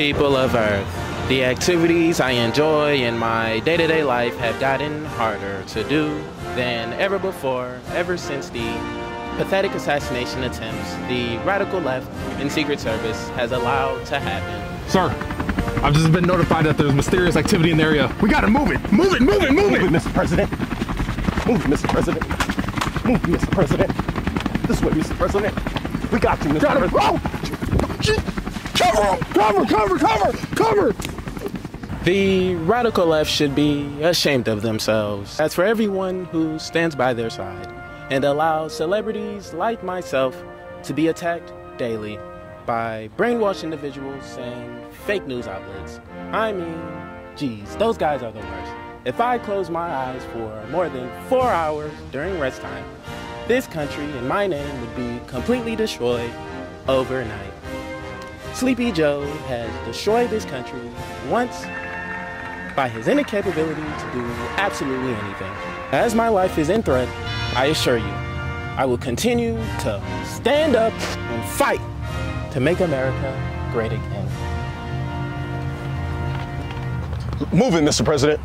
people of Earth. The activities I enjoy in my day to day life have gotten harder to do than ever before, ever since the pathetic assassination attempts the radical left and Secret Service has allowed to happen. Sir, I've just been notified that there's mysterious activity in the area. We gotta move it! Move it, move it, move it! Move it, Mr. President. Move, it, Mr. President. Move, it, Mr. President. This way, Mr. President. We got you, Mr. Got him. Cover! Cover, cover, cover, cover! The radical left should be ashamed of themselves. As for everyone who stands by their side and allows celebrities like myself to be attacked daily by brainwashed individuals and fake news outlets. I mean, geez, those guys are the worst. If I close my eyes for more than four hours during rest time, this country and my name would be completely destroyed overnight. Sleepy Joe has destroyed this country once by his incapability to do absolutely anything. As my life is in threat, I assure you, I will continue to stand up and fight to make America great again. Move it, Mr. President.